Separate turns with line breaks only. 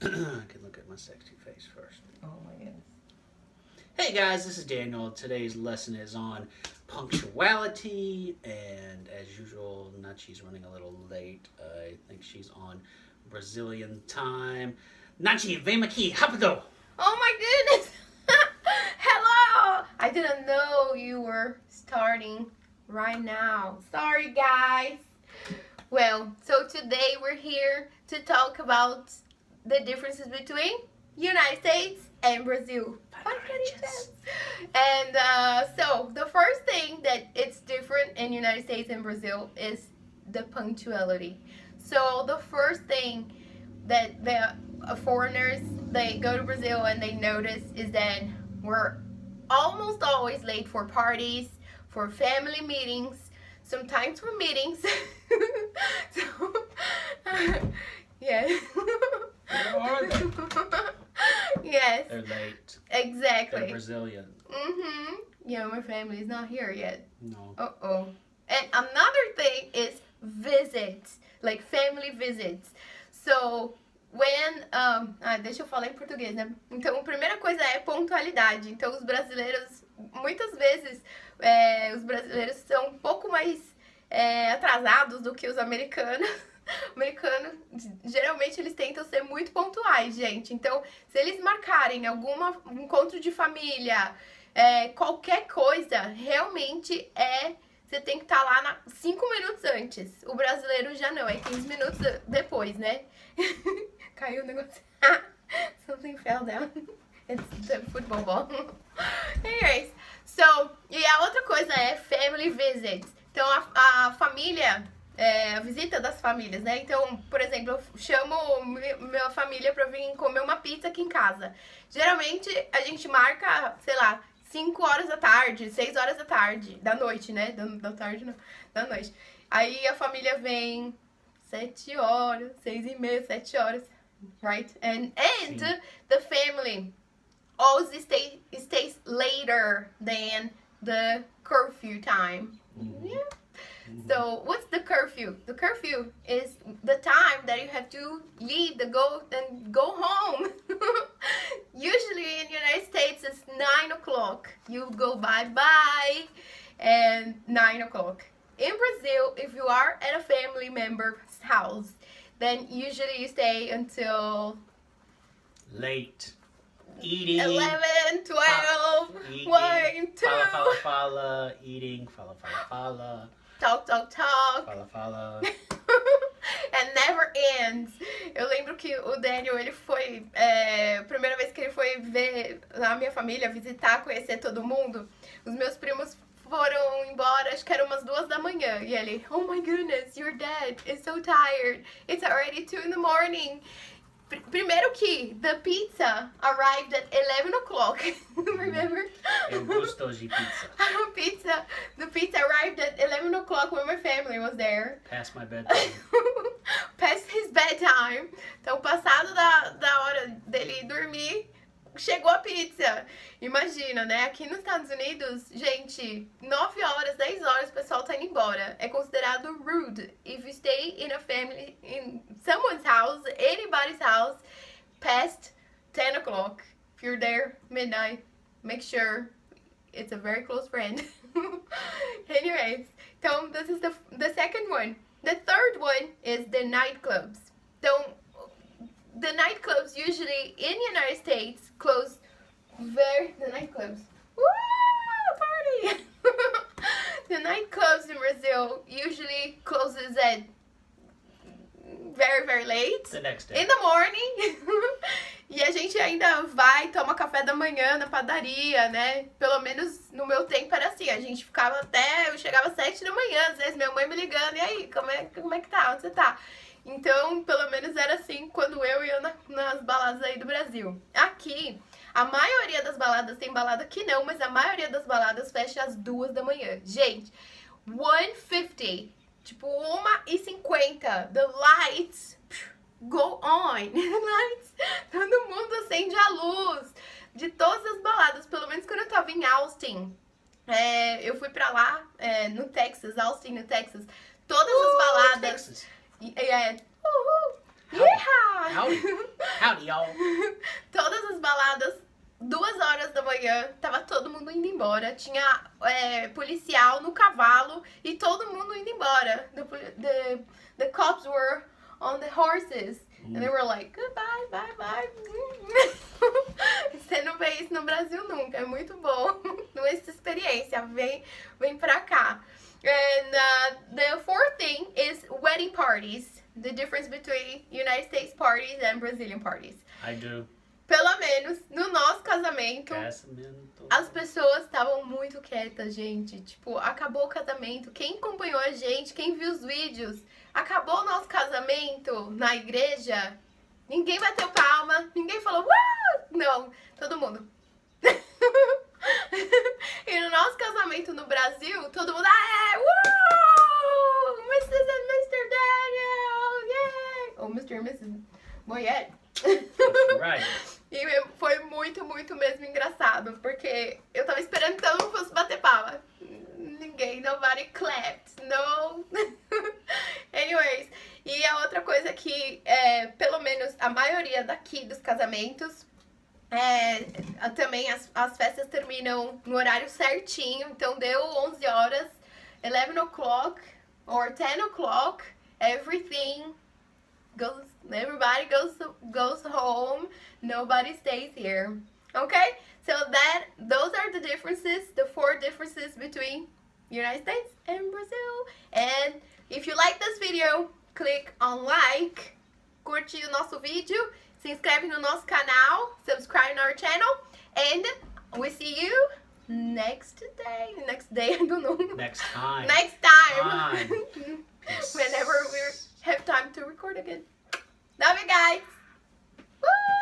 I can look at my sexy face first.
Oh my goodness.
Hey guys, this is Daniel. Today's lesson is on punctuality, and as usual, Nachi's running a little late. I think she's on Brazilian time. Nachi, vem aqui, rápido!
Oh my goodness! Hello! I didn't know you were starting right now. Sorry, guys. Well, so today we're here to talk about the differences between United States and Brazil. And uh, so the first thing that it's different in United States and Brazil is the punctuality. So the first thing that the uh, foreigners they go to Brazil and they notice is that we're almost always late for parties, for family meetings, sometimes for meetings. so, yes. Yes,
They're late.
exactly.
They're Brazilian.
Mm-hmm. Yeah, my family is not here yet.
No.
Uh-oh. And another thing is visits, like family visits. So, when... Um, ah, deixa eu falar em português, né? Então, a primeira coisa é pontualidade. Então, os brasileiros, muitas vezes, é, os brasileiros são um pouco mais é, atrasados do que os americanos. americano, geralmente eles tentam ser muito pontuais, gente. Então, se eles marcarem algum encontro de família, é, qualquer coisa, realmente é. Você tem que estar lá na 5 minutos antes. O brasileiro já não, é 15 minutos depois, né? Caiu o negócio. Something fell down. The football ball. Anyways, so, e a outra coisa é family visits. Então, a, a família é, a visita das famílias, né? Então, por exemplo, eu chamo minha família pra vir comer uma pizza aqui em casa. Geralmente a gente marca, sei lá, 5 horas da tarde, 6 horas da tarde, da noite, né? Da, da tarde não, da noite. Aí a família vem 7 horas, 6 e meia, 7 horas, right? And, and
Sim.
the family always stay, stays later than the curfew time.
Mhm.
Yeah. So mm-hmm. what's the curfew? The curfew is the time that you have to leave the go and go home. Usually in the United States it's nine o'clock. You go bye bye and nine o'clock. In Brazil, if you are at a family member's house, then usually you stay until
Late. Eating.
11, 12,
eating,
1, 2.
Fala, fala, fala. Eating. Fala, fala, fala.
Talk, talk, talk.
Fala, fala.
And never ends. Eu lembro que o Daniel, ele foi. É, primeira vez que ele foi ver a minha família, visitar, conhecer todo mundo, os meus primos foram embora, acho que era umas duas da manhã. E ele, oh my goodness, your dad is so tired. It's already two in the morning. Pr- Primeiro que the pizza arrived at 11 o'clock. Remember?
Eu gosto de pizza.
pizza. The pizza arrived at 11 o'clock when my family was there.
Past my bedtime.
Past his bedtime. Então, passado da, da hora dele dormir, chegou a pizza. Imagina, né? Aqui nos Estados Unidos, gente, 9 horas, 10 horas o pessoal tá indo embora. É considerado rude. If you stay in a family, in someone's house, anybody's house, past 10 o'clock. If you're there midnight, make sure it's a very close friend. Anyways, então this is the, the second one. The third one is the nightclubs. Então, the nightclubs usually in United States close very the nightclubs. Woo! Party! the nightclubs in Brazil usually closes at very very late
The next day.
in the morning. e a gente ainda vai, toma café da manhã na padaria, né? Pelo menos no meu tempo era assim. A gente ficava até. Eu chegava às sete da manhã, às vezes minha mãe me ligando, e aí, como é, como é que tá? Onde você tá? Então, pelo menos era assim quando eu ia na- nas baladas aí do Brasil. Aqui, a maioria das baladas, tem balada que não, mas a maioria das baladas fecha às duas da manhã. Gente, 1:50, tipo 1h50, the lights go on. lights, todo mundo acende a luz de todas as baladas, pelo menos quando eu tava em Austin. é, eu fui pra lá, é, no Texas, Austin, no Texas. Todas as baladas.
Texas.
É. Uhul!
Howdy. Howdy. Howdy, y'all.
Todas as baladas, duas horas da manhã, tava todo mundo indo embora. Tinha é, policial no cavalo e todo mundo indo embora. The, the, the cops were on the horses. And they were like, goodbye, bye, bye. Você não vê isso no Brasil nunca. É muito bom. Essa experiência. Vem, vem pra cá. And uh, the fourth thing is wedding parties. The difference between United States parties and Brazilian parties.
I do.
Pelo menos casamento,
Casamento.
as pessoas estavam muito quietas, gente. Tipo, acabou o casamento. Quem acompanhou a gente, quem viu os vídeos, acabou o nosso casamento na igreja. Ninguém bateu palma, ninguém falou! Não, todo mundo. e no nosso casamento no Brasil, todo mundo, ah, é, Moyet.
Right.
E foi muito, muito mesmo engraçado, porque eu tava esperando que todo mundo fosse bater palma. Ninguém, nobody clapped, no. Anyways, e a outra coisa que, é, pelo menos a maioria daqui dos casamentos, é, também as, as festas terminam no horário certinho, então deu 11 horas, 11 o'clock or 10 o'clock, everything goes everybody goes goes home. Nobody stays here. Okay? So that those are the differences the four differences between united states and brazil. And if you like this video click on like curte o nosso vídeo se inscreve no nosso canal subscribe in our channel and we see you next day. Next day i don't know.
Next time.
next time.
Time.
whenever we have time to record again. Love you guys. Woo!